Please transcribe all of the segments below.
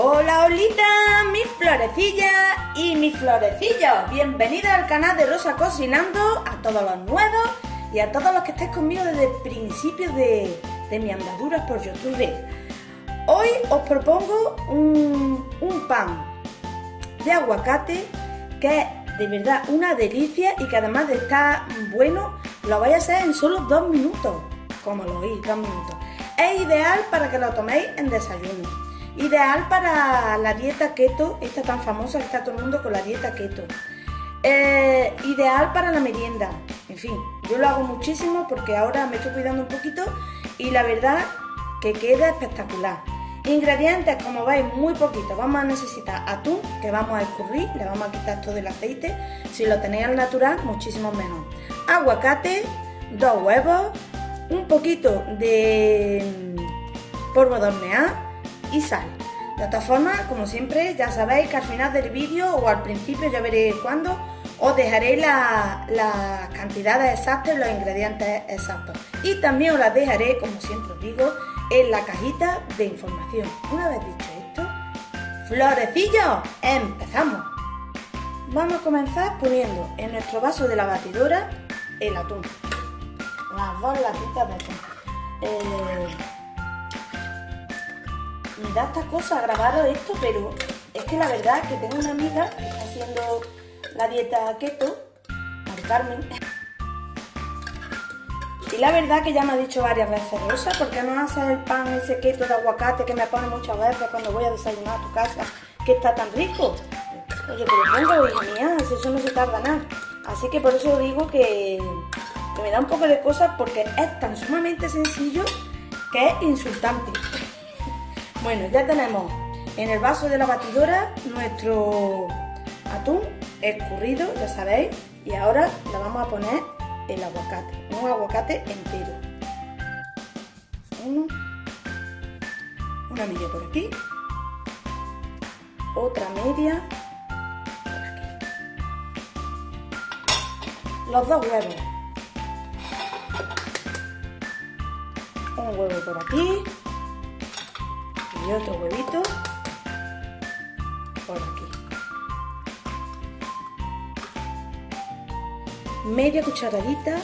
Hola, Olita, mis florecillas y mis florecillos. Bienvenidos al canal de Rosa Cocinando, a todos los nuevos y a todos los que estéis conmigo desde el principio de, mi andadura por YouTube. Hoy os propongo un, un pan de aguacate que es de verdad una delicia y que además de estar bueno, lo vais a hacer en solo dos minutos. Como lo oís, dos minutos. Es ideal para que lo toméis en desayuno Ideal para la dieta keto, esta tan famosa que está todo el mundo con la dieta keto. Eh, ideal para la merienda. En fin, yo lo hago muchísimo porque ahora me estoy cuidando un poquito y la verdad que queda espectacular. Ingredientes, como veis, muy poquito. Vamos a necesitar atún, que vamos a escurrir, le vamos a quitar todo el aceite. Si lo tenéis al natural, muchísimo mejor. Aguacate, dos huevos, un poquito de polvo de y sal. De todas formas, como siempre, ya sabéis que al final del vídeo o al principio, ya veré cuándo, os dejaré las la cantidades exactas los ingredientes exactos. Y también os las dejaré, como siempre os digo, en la cajita de información. Una vez dicho esto, florecillos, empezamos. Vamos a comenzar poniendo en nuestro vaso de la batidora el atún. Las dos latitas de atún. Eh, me da esta cosa grabaros esto, pero es que la verdad es que tengo una amiga que está haciendo la dieta keto, Mari Carmen. Y la verdad que ya me ha dicho varias veces, Rosa, ¿por qué no haces el pan ese keto de aguacate que me pone muchas veces cuando voy a desayunar a tu casa, que está tan rico? Oye, pero pongo, hija mía, eso no se tarda nada. Así que por eso digo que me da un poco de cosas porque es tan sumamente sencillo que es insultante. Bueno, ya tenemos en el vaso de la batidora nuestro atún escurrido, ya sabéis, y ahora le vamos a poner el aguacate, un aguacate entero. Uno, una media por aquí, otra media por aquí. Los dos huevos. Un huevo por aquí otro huevito por aquí. Media cucharadita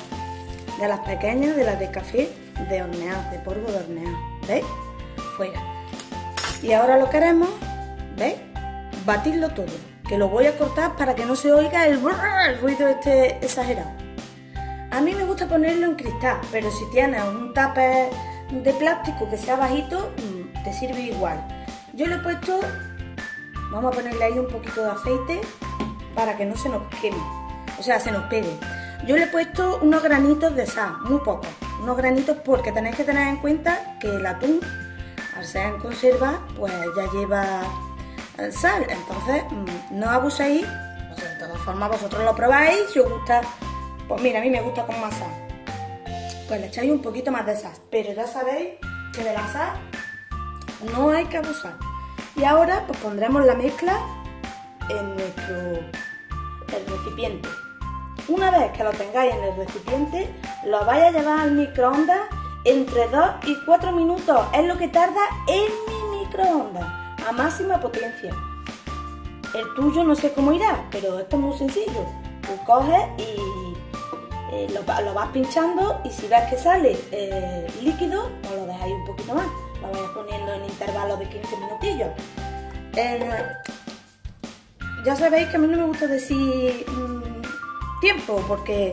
de las pequeñas de las de café de hornear, de polvo de hornear. ¿Veis? Fuera. Y ahora lo queremos, ¿veis? Batirlo todo. Que lo voy a cortar para que no se oiga el, el ruido este exagerado. A mí me gusta ponerlo en cristal, pero si tienes un tupper de plástico que sea bajito, te sirve igual. Yo le he puesto, vamos a ponerle ahí un poquito de aceite para que no se nos queme, o sea, se nos pegue. Yo le he puesto unos granitos de sal, muy pocos, unos granitos porque tenéis que tener en cuenta que el atún, al ser en conserva, pues ya lleva sal, entonces mm, no abuséis, o sea, de todas formas vosotros lo probáis, si os gusta, pues mira, a mí me gusta con más sal. Pues le echáis un poquito más de sal, pero ya sabéis que de la sal no hay que abusar. Y ahora pues pondremos la mezcla en nuestro el recipiente. Una vez que lo tengáis en el recipiente, lo vais a llevar al microondas entre 2 y 4 minutos. Es lo que tarda en mi microondas, a máxima potencia. El tuyo no sé cómo irá, pero esto es muy sencillo. Tú coges y eh, lo, vas pinchando y si ves que sale eh, líquido, pues lo dejáis un poquito más voy poniendo en intervalos de 15 minutillos. ya sabéis que a mí no me gusta decir mm, tiempo porque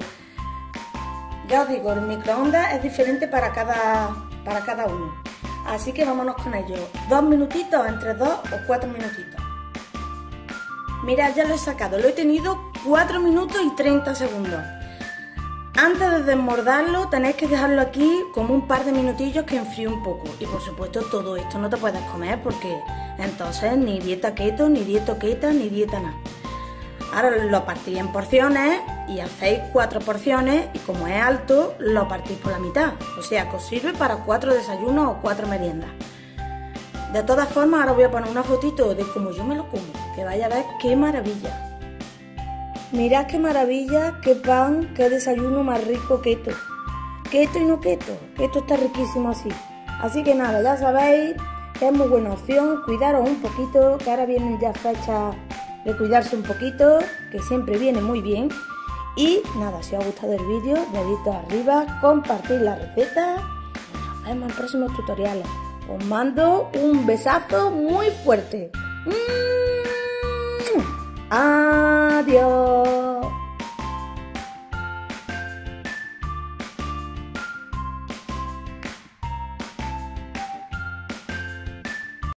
ya os digo, el microondas es diferente para cada, para cada uno. Así que vámonos con ello. Dos minutitos, entre dos o cuatro minutitos. Mira, ya lo he sacado. Lo he tenido 4 minutos y 30 segundos. Antes de desmordarlo tenéis que dejarlo aquí como un par de minutillos que enfríe un poco. Y por supuesto todo esto no te puedes comer porque entonces ni dieta keto, ni dieta keto, ni dieta nada. Ahora lo partís en porciones y hacéis cuatro porciones y como es alto lo partís por la mitad. O sea que os sirve para cuatro desayunos o cuatro meriendas. De todas formas ahora voy a poner una fotito de cómo yo me lo como. Que vaya a ver qué maravilla. Mirad qué maravilla, qué pan, qué desayuno más rico. Que esto y no. Que esto está riquísimo así. Así que nada, ya sabéis que es muy buena opción. Cuidaros un poquito, que ahora vienen ya fechas de cuidarse un poquito, que siempre viene muy bien. Y nada, si os ha gustado el vídeo, dedito arriba, compartir la receta. Nos vemos en próximos tutoriales. Os mando un besazo muy fuerte. ¡Mm! Adiós.